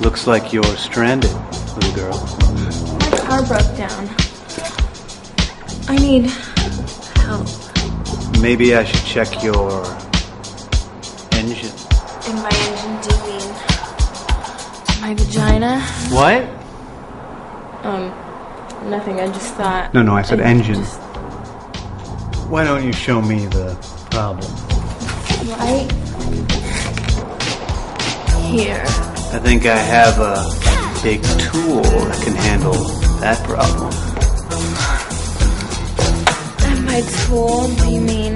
Looks like you're stranded, little girl. My car broke down. I need help. Maybe I should check your engine. In my engine, do you mean my vagina? What? Um, nothing. I just thought. No, no, I said engine. just- Why don't you show me the problem? right here. I think I have a big tool that can handle that problem. And tool, do you mean